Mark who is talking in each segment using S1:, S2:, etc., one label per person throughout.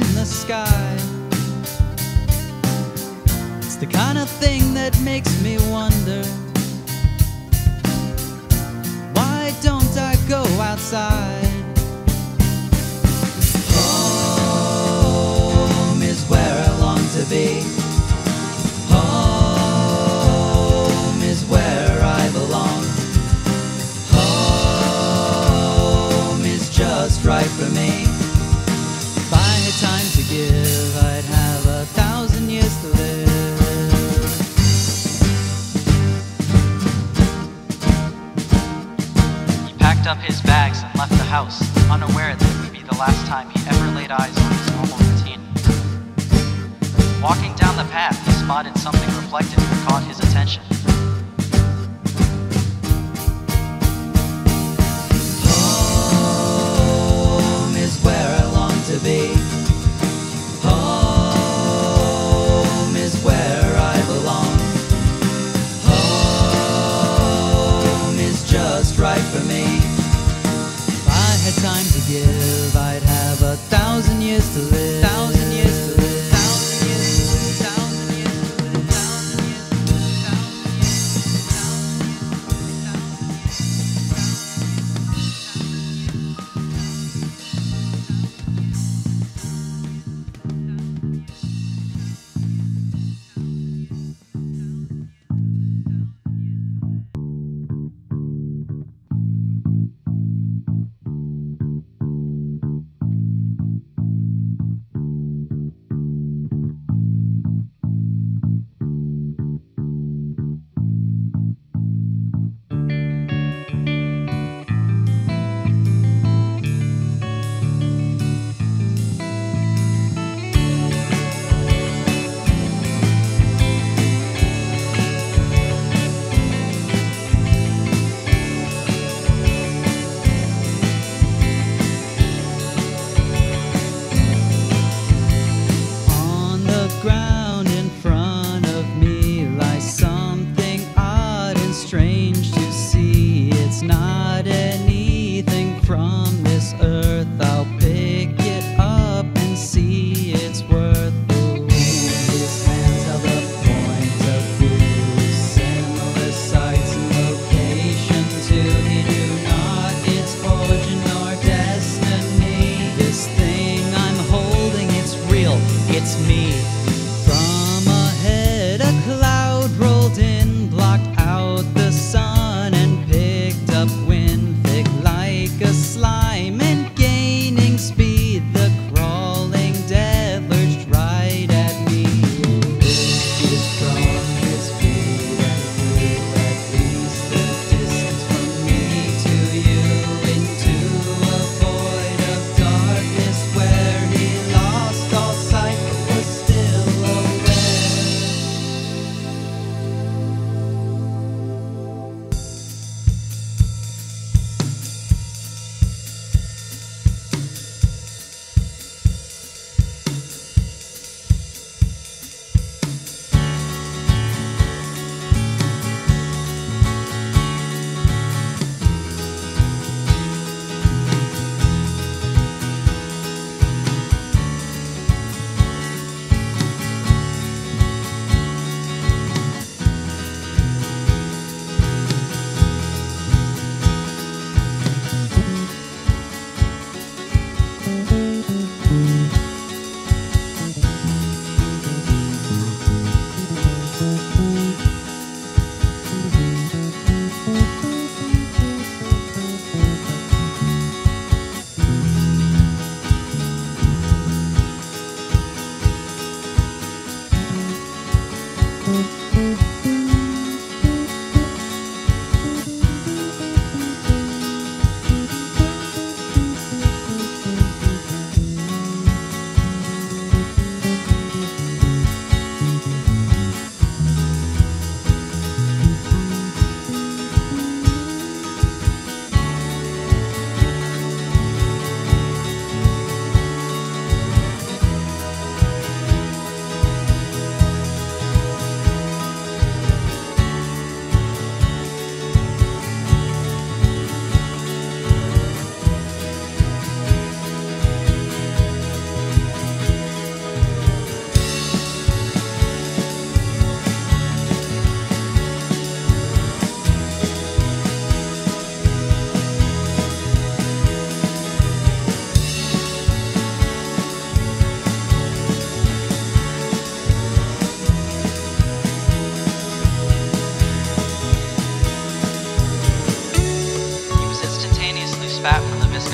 S1: in the sky. It's the kind of thing that makes me wonder. Why don't I go outside?
S2: His bags and left the house, unaware that it would be the last time he ever laid eyes on his normal routine. Walking down the path, he spotted something reflected that caught his attention.
S1: Home is where I long to be. Time to give, I'd have a thousand years to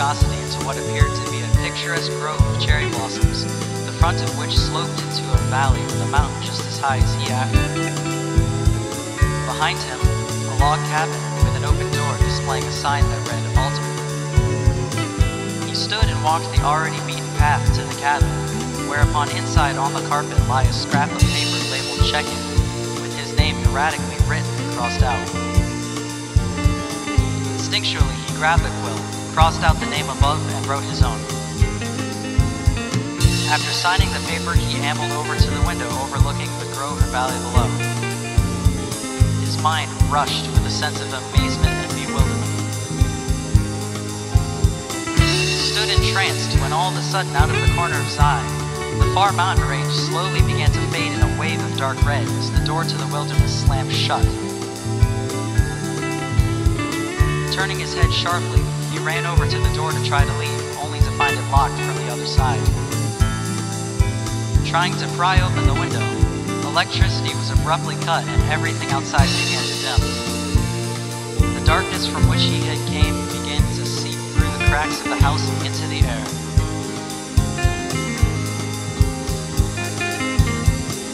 S2: from into what appeared to be a picturesque grove of cherry blossoms, the front of which sloped into a valley with a mountain just as high as he after. Behind him, a log cabin with an open door displaying a sign that read altar. He stood and walked the already beaten path to the cabin, whereupon inside on the carpet lay a scrap of paper labeled check-in, with his name erratically written and crossed out. Instinctually, he grabbed the quill, crossed out the name above, and wrote his own. After signing the paper, he ambled over to the window overlooking the grove or valley below. His mind rushed with a sense of amazement and bewilderment. He stood entranced when all of a sudden, out of the corner of his eye, the far mountain range slowly began to fade in a wave of dark red as the door to the wilderness slammed shut. Turning his head sharply, ran over to the door to try to leave, only to find it locked from the other side. Trying to pry open the window, electricity was abruptly cut and everything outside began to dim. The darkness from which he had came began to seep through the cracks of the house into the air.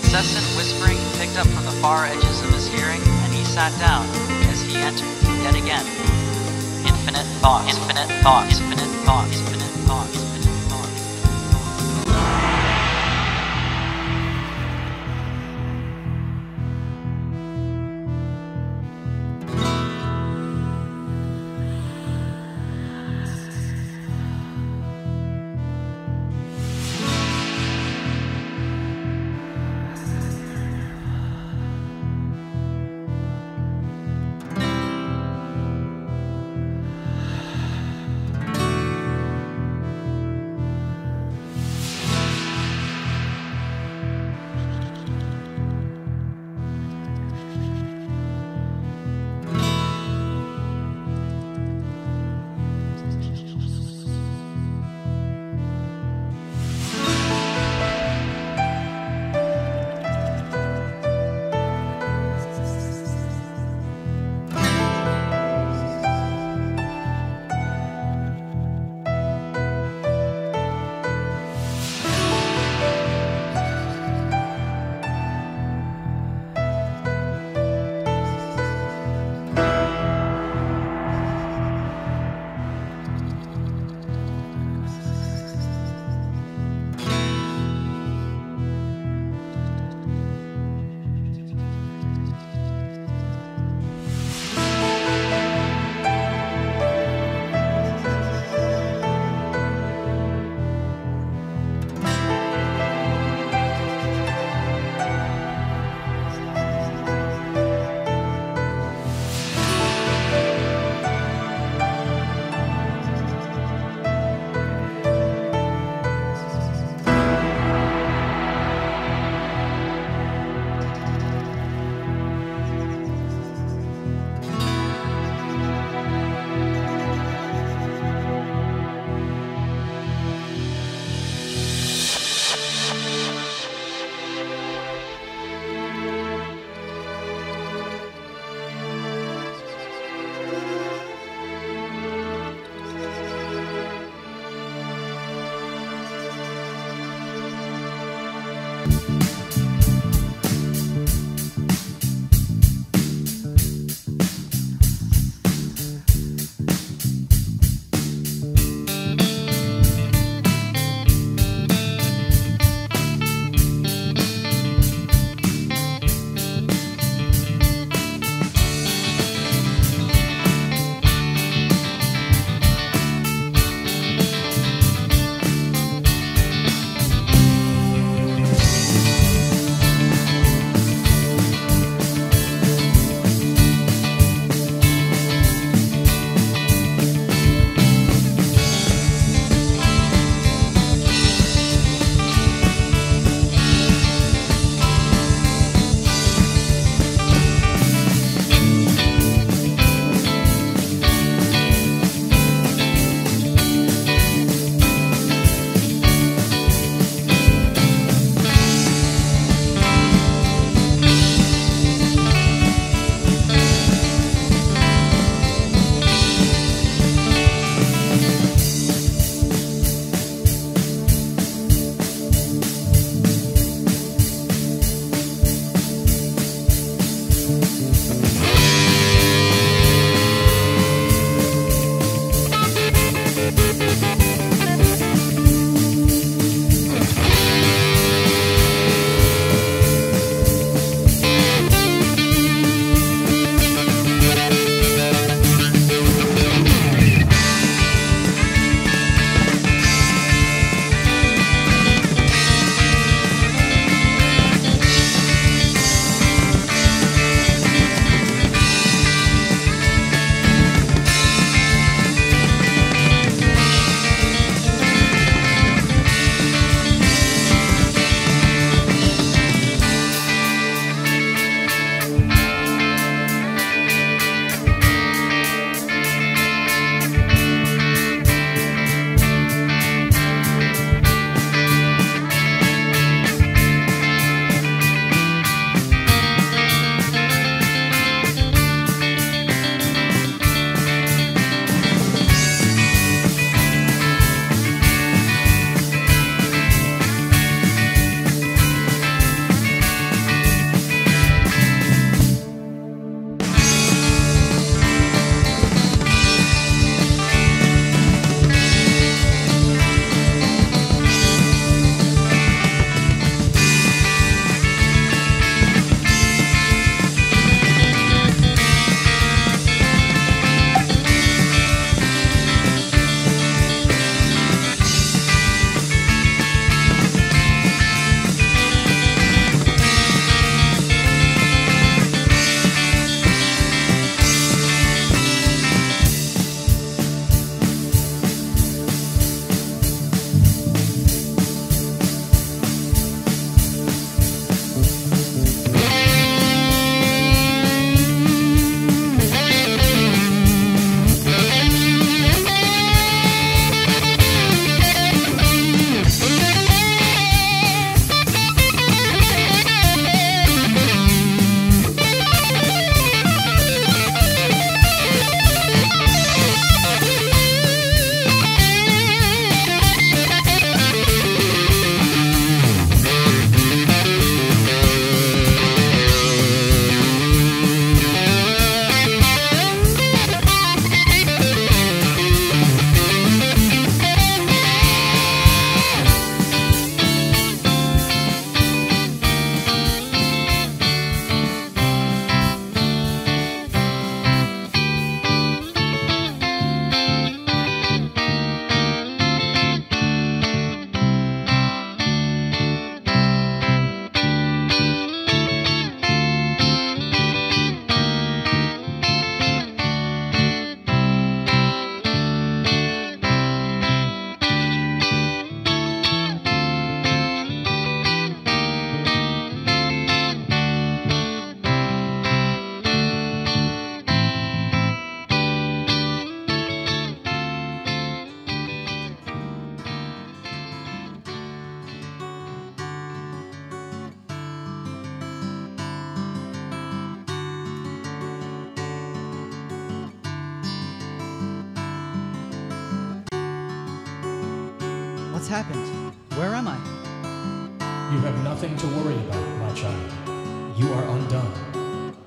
S2: Incessant whispering picked up from the far edges of his hearing, and he sat down as he entered yet again. Infinite thoughts, infinite thoughts, infinite thoughts, infinite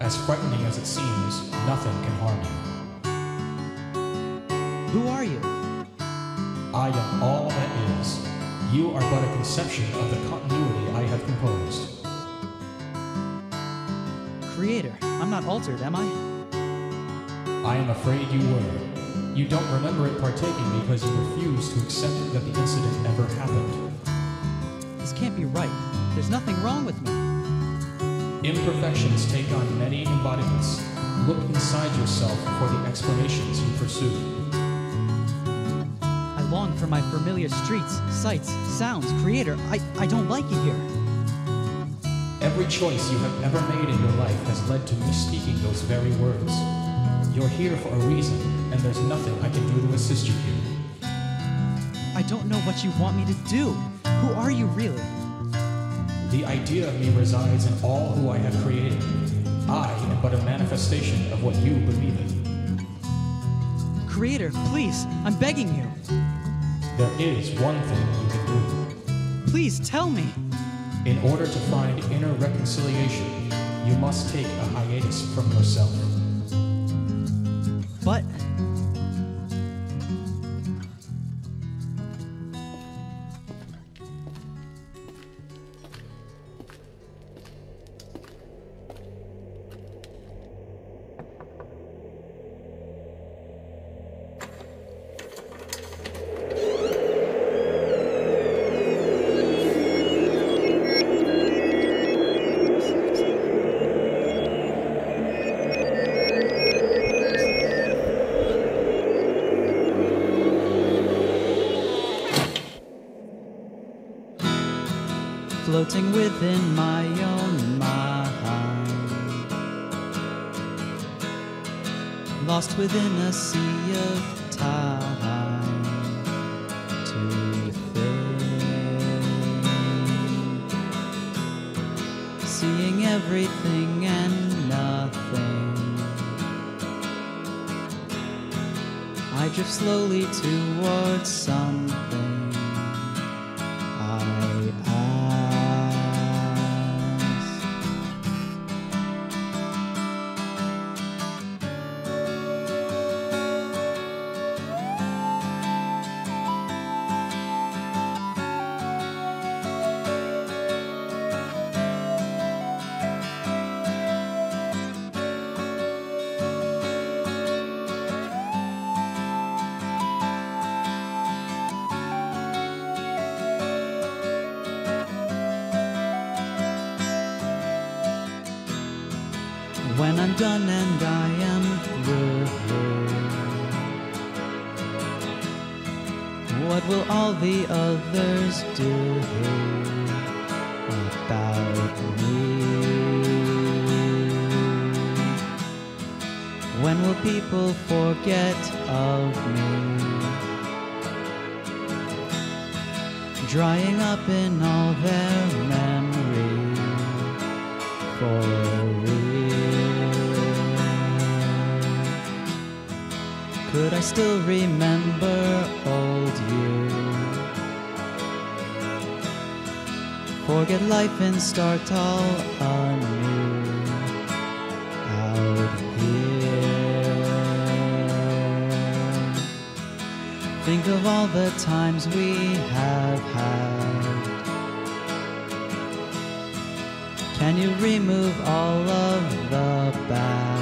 S3: As frightening as it seems, nothing can harm you.
S1: Who are you?
S3: I am all that is. You are but a conception of the continuity I have composed.
S1: Creator, I'm not altered, am I?
S3: I am afraid you were. You don't remember it partaking because you refuse to accept that the incident ever happened.
S1: This can't be right. There's nothing wrong with me.
S3: Imperfections take on many embodiments. Look inside yourself for the explanations you pursue.
S1: I long for my familiar streets, sights, sounds. Creator, I, I don't like it here.
S3: Every choice you have ever made in your life has led to me speaking those very words. You're here for a reason, and there's nothing I can do to assist you here.
S1: I don't know what you want me to do. Who are you really?
S3: The idea of me resides in all who I have created. I am but a manifestation of what you believe in.
S1: Creator, please, I'm begging you.
S3: There is one thing you can do.
S1: Please tell me.
S3: In order to find inner reconciliation, you must take a hiatus from yourself.
S1: But floating within my own mind, lost within a sea Done and I am through, what will all the others do about me? When will people forget of me? Drying up in all their memory for still remember old you? Forget life and start all anew out here. Think of all the times we have had. Can you remove all of the bad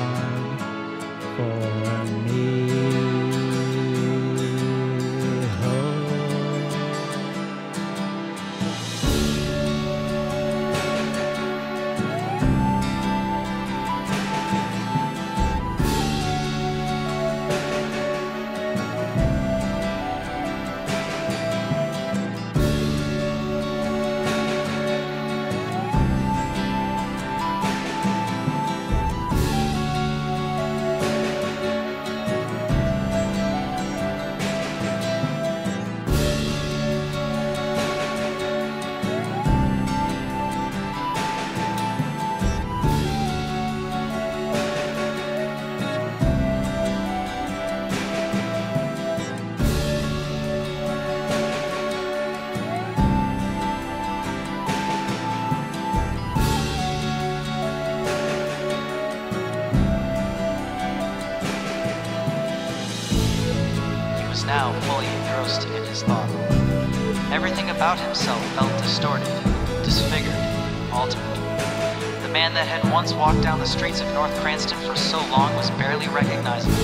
S1: man that had once walked down the streets of North Cranston for so long was barely recognizable.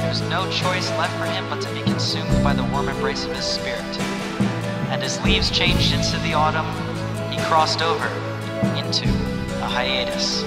S1: There was no choice left for him but to be consumed by the warm embrace of his spirit. And as leaves changed into the autumn, he crossed over into a hiatus.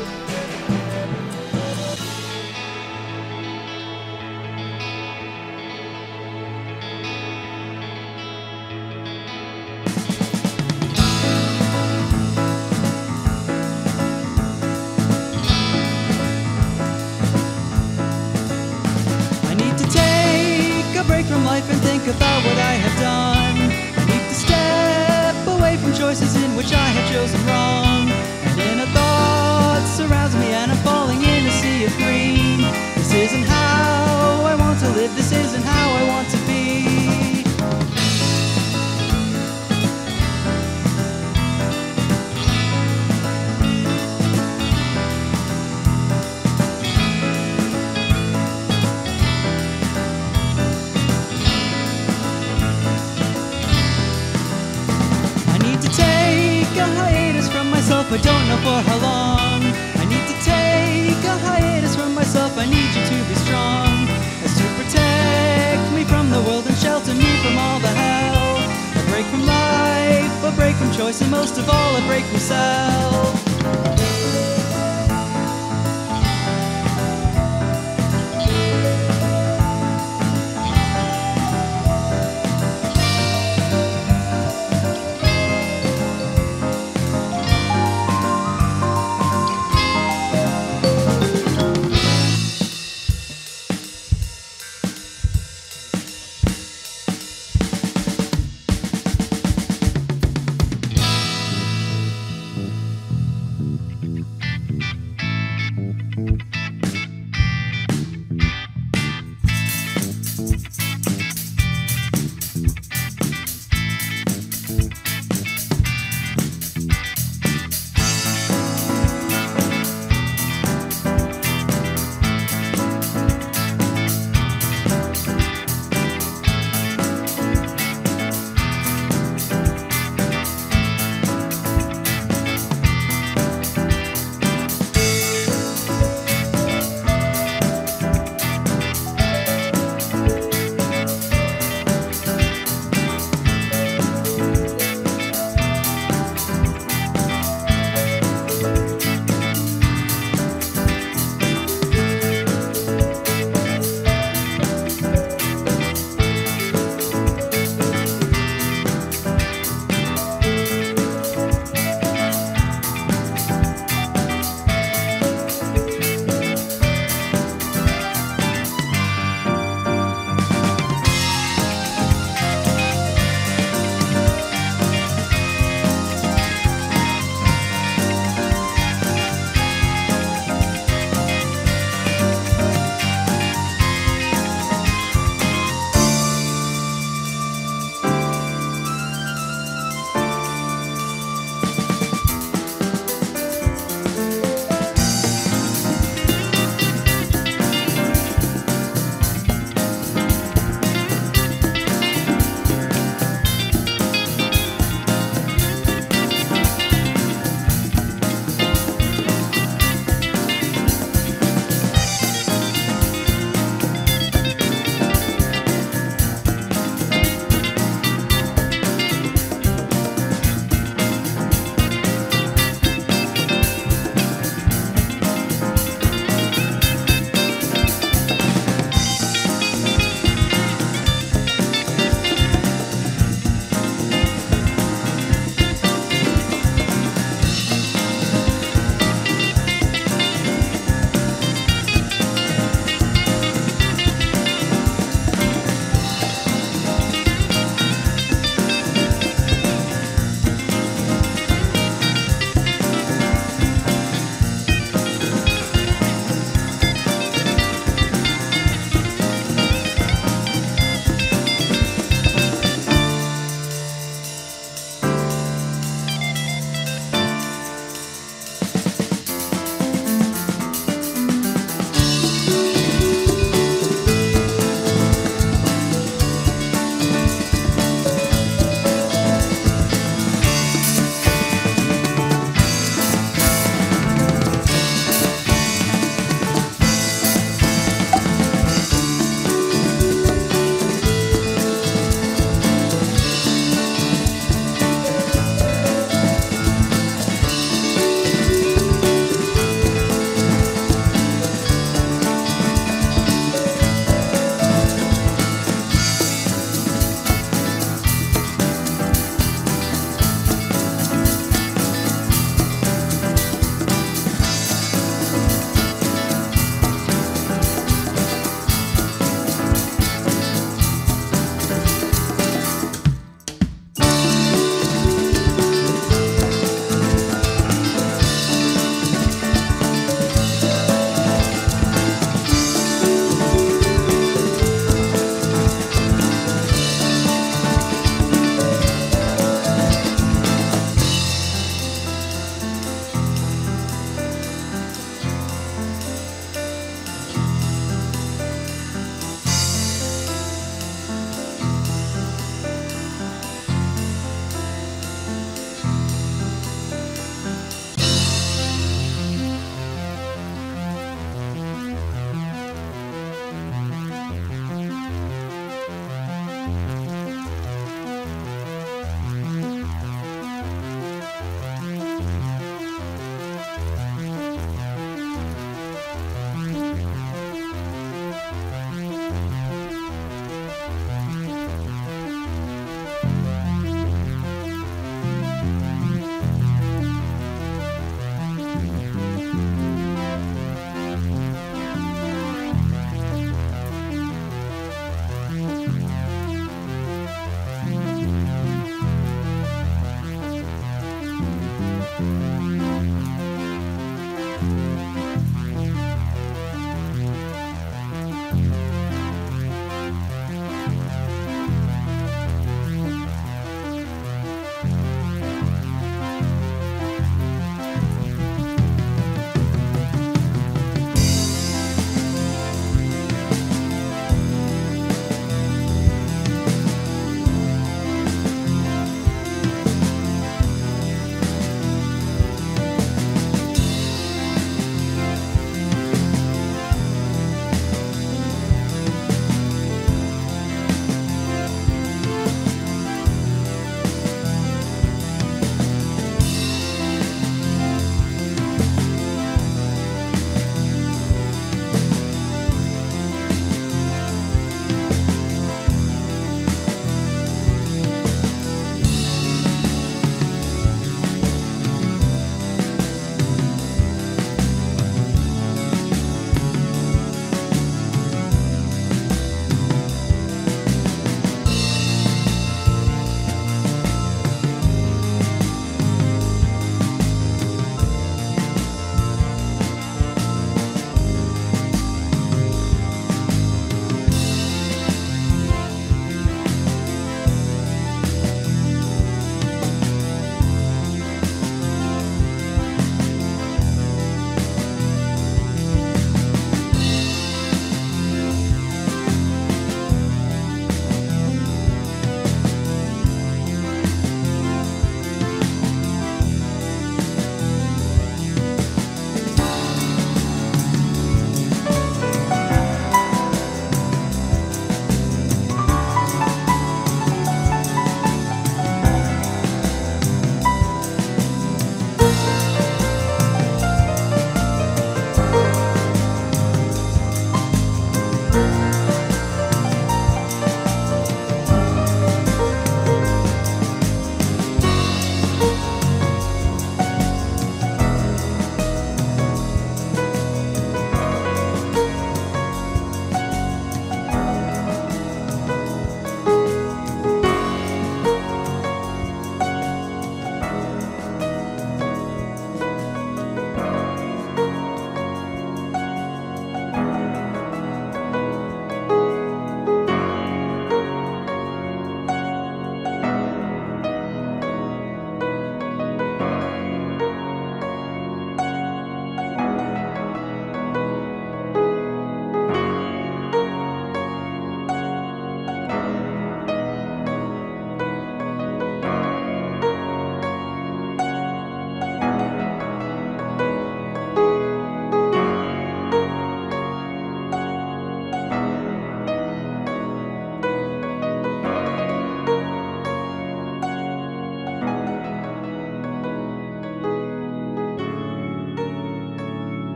S4: and most of all, I break
S1: myself.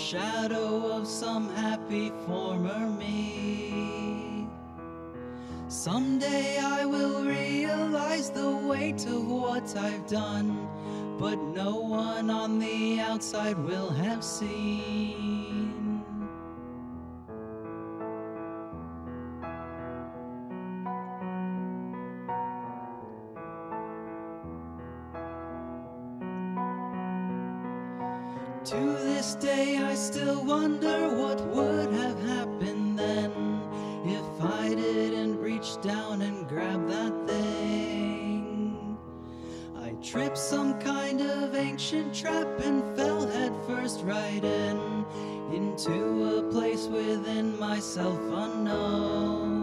S1: Shadow of some happy former me. Someday I will realize the weight of what I've done, but no one on the outside will have seen. Still wonder what would have happened then if I didn't reach down and grab that thing. I tripped some kind of ancient trap and fell headfirst right in into a place within myself unknown.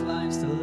S1: Lives to live,